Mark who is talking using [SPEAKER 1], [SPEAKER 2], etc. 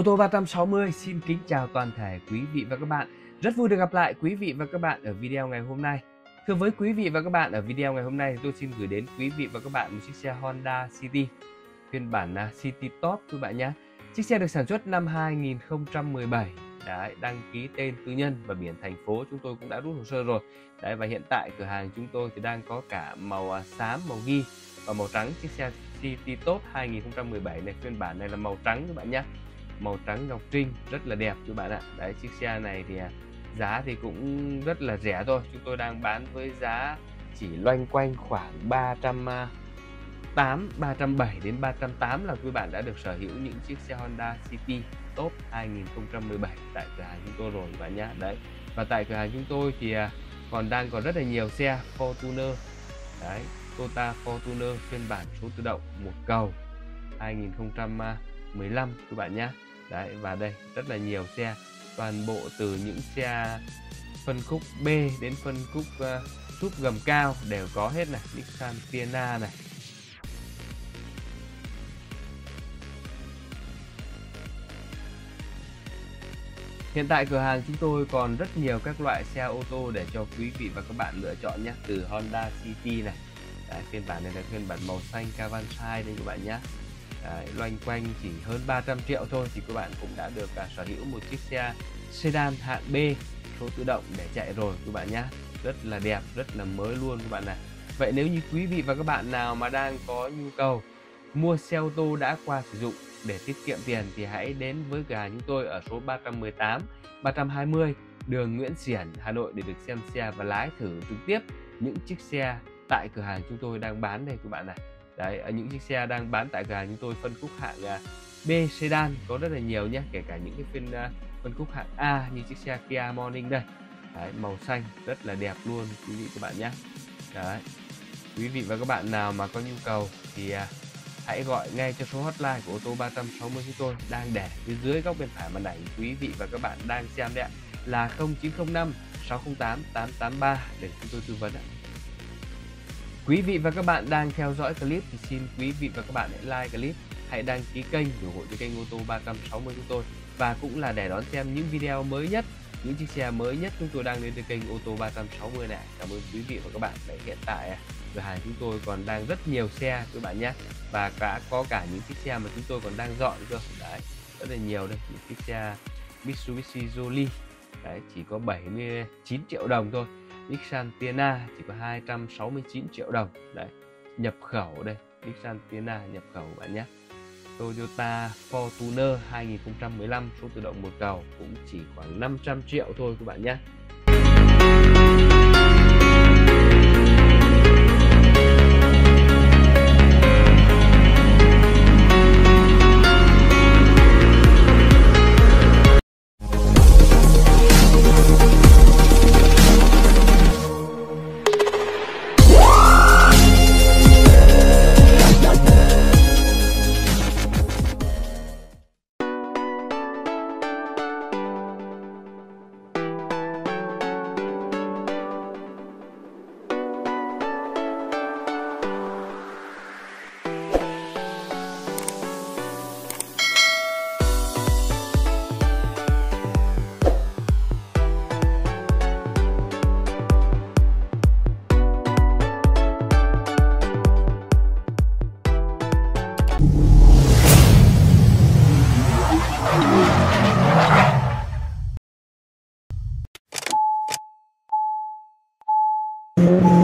[SPEAKER 1] Ô tô 360 xin kính chào toàn thể quý vị và các bạn. Rất vui được gặp lại quý vị và các bạn ở video ngày hôm nay. Thưa với quý vị và các bạn ở video ngày hôm nay tôi xin gửi đến quý vị và các bạn một chiếc xe Honda City phiên bản là City Top các bạn nhé. Chiếc xe được sản xuất năm 2017 Đấy, đăng ký tên tư nhân và biển thành phố chúng tôi cũng đã rút hồ sơ rồi. Đấy và hiện tại cửa hàng chúng tôi thì đang có cả màu à, xám, màu ghi và màu trắng chiếc xe City Top 2017 này phiên bản này là màu trắng các bạn nhé màu trắng ngọc trinh, rất là đẹp các bạn ạ. Đấy, chiếc xe này thì à, giá thì cũng rất là rẻ thôi. Chúng tôi đang bán với giá chỉ loanh quanh khoảng 308 307 à, đến 308 là quý bạn đã được sở hữu những chiếc xe Honda City Top 2017 tại cửa hàng chúng tôi rồi các bạn nhé đấy, và tại cửa hàng chúng tôi thì à, còn đang còn rất là nhiều xe Fortuner. Đấy, Toyota Fortuner phiên bản số tự động, một cầu 2015 các bạn nhé đấy và đây rất là nhiều xe. Toàn bộ từ những xe phân khúc B đến phân khúc ờ, uh, súp gầm cao đều có hết này. Nissan Sienna này. Hiện tại cửa hàng chúng tôi còn rất nhiều các loại xe ô tô để cho quý vị và các bạn lựa chọn nhé Từ Honda City này. Đấy, phiên bản này là phiên bản màu xanh Cavansai đây các bạn nhé. Đấy, loanh quanh chỉ hơn 300 triệu thôi thì các bạn cũng đã được à, sở hữu một chiếc xe sedan hạng B số tự động để chạy rồi các bạn nhé rất là đẹp rất là mới luôn các bạn này vậy nếu như quý vị và các bạn nào mà đang có nhu cầu mua xe ô tô đã qua sử dụng để tiết kiệm tiền thì hãy đến với cửa hàng chúng tôi ở số 318 320 đường Nguyễn Xiển Hà Nội để được xem xe và lái thử trực tiếp những chiếc xe tại cửa hàng chúng tôi đang bán đây các bạn này đấy những chiếc xe đang bán tại cửa hàng chúng tôi phân khúc hạng à, B sedan có rất là nhiều nhé kể cả những cái phiên à, phân khúc hạng A như chiếc xe Kia Morning đây đấy, màu xanh rất là đẹp luôn quý vị các bạn nhé đấy quý vị và các bạn nào mà có nhu cầu thì à, hãy gọi ngay cho số hotline của ô tô 360 chúng tôi đang để phía dưới góc bên phải màn ảnh quý vị và các bạn đang xem đấy ạ là 0905 608 883 để chúng tôi tư vấn ạ. Quý vị và các bạn đang theo dõi clip thì xin quý vị và các bạn hãy like clip, hãy đăng ký kênh để ủng hộ cho kênh ô tô 360 chúng tôi và cũng là để đón xem những video mới nhất, những chiếc xe mới nhất chúng tôi đang lên trên kênh ô tô 360 này. Cảm ơn quý vị và các bạn. Đấy, hiện tại cửa hàng chúng tôi còn đang rất nhiều xe các bạn nhé và cả có cả những chiếc xe mà chúng tôi còn đang dọn cơ. Đấy, rất là nhiều đây, những chiếc xe Mitsubishi Jolie Đấy, chỉ có 79 triệu đồng thôi Nissan Tiana chỉ có 269 triệu đồng. Đấy, nhập khẩu đây Nissan Tiana nhập khẩu bạn nhé. Toyota Fortuner 2015 số tự động một cầu, cũng chỉ khoảng 500 triệu thôi các bạn nhé. Mm-hmm.